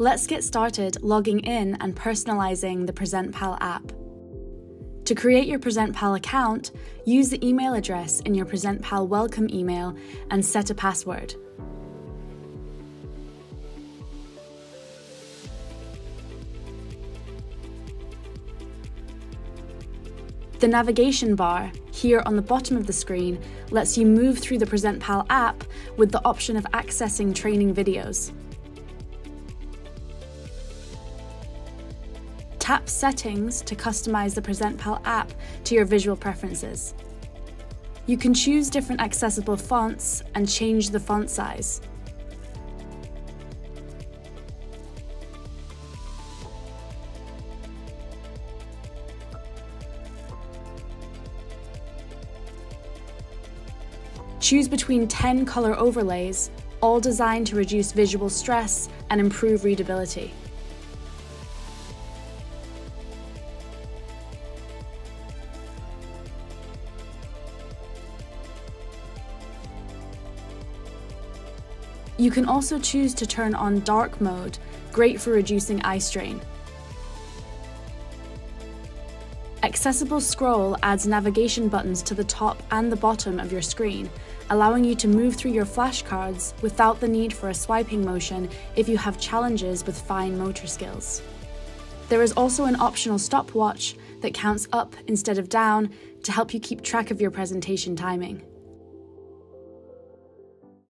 Let's get started logging in and personalizing the PresentPal app. To create your PresentPal account, use the email address in your PresentPal welcome email and set a password. The navigation bar, here on the bottom of the screen, lets you move through the PresentPal app with the option of accessing training videos. Tap Settings to customize the PresentPal app to your visual preferences. You can choose different accessible fonts and change the font size. Choose between 10 colour overlays, all designed to reduce visual stress and improve readability. You can also choose to turn on dark mode, great for reducing eye strain. Accessible Scroll adds navigation buttons to the top and the bottom of your screen, allowing you to move through your flashcards without the need for a swiping motion if you have challenges with fine motor skills. There is also an optional stopwatch that counts up instead of down to help you keep track of your presentation timing.